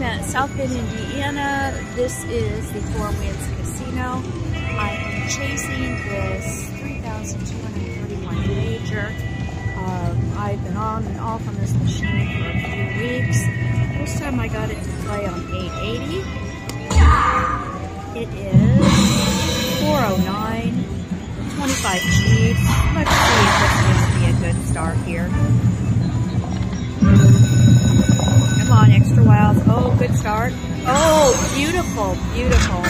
I'm at South Bend, Indiana. This is the Four Winds Casino. I am chasing this 3,231 major. Um, I've been on and off on this machine for a few weeks. First time I got it to play on 880. It is 409, 25 Chiefs. Let's see if this a good start here. Good start. Oh, beautiful, beautiful.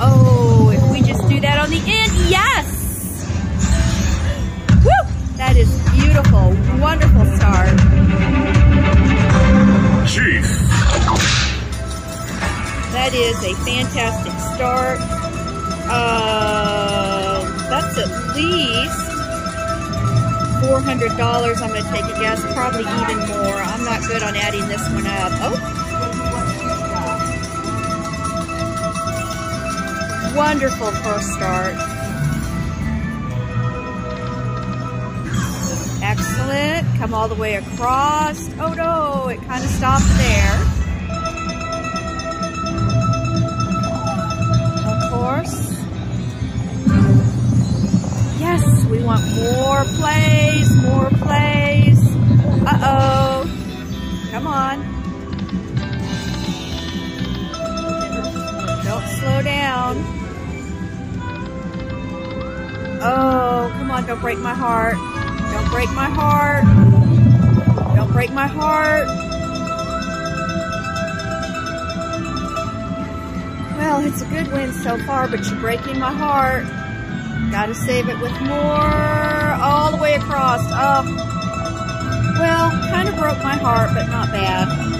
Oh, if we just do that on the end, yes! Woo! That is beautiful, wonderful start. Chief. That is a fantastic start. Uh, that's at least $400. I'm going to take a guess, probably even more. I'm not good on adding this one up. Oh. Wonderful first start. Excellent. Come all the way across. Oh no, it kind of stopped there. We want more plays, more plays. Uh-oh. Come on. Don't slow down. Oh, come on, don't break my heart. Don't break my heart. Don't break my heart. Well, it's a good win so far, but you're breaking my heart. Gotta save it with more. All the way across. Oh. Well, kind of broke my heart, but not bad.